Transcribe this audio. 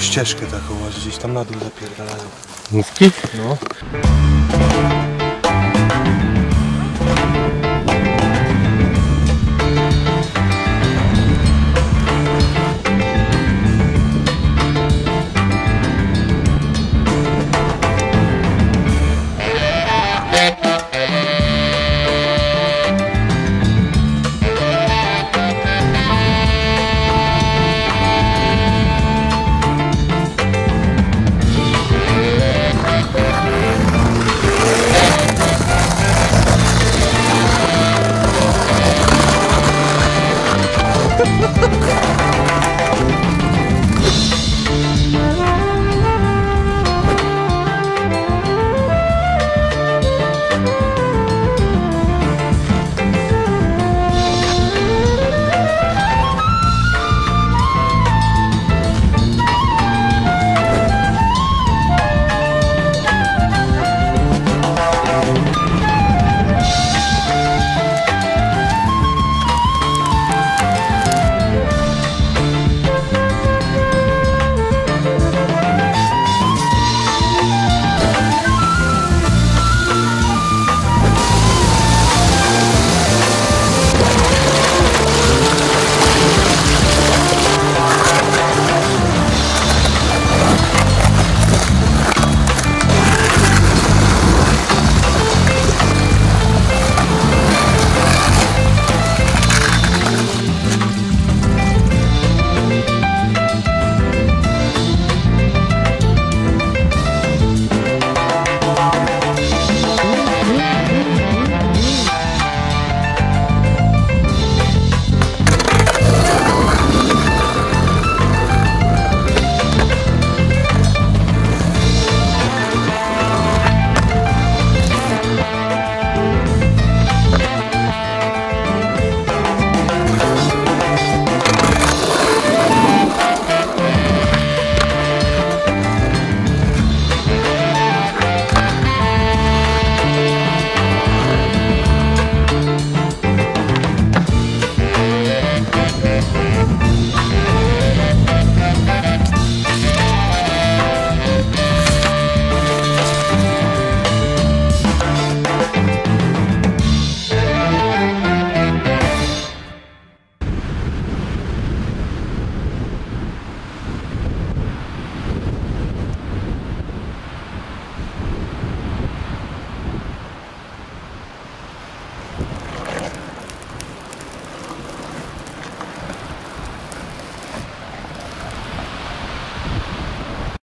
ścieżkę taką, aż gdzieś tam na dół zapierdalają. Mówki? No. Ha ha ha!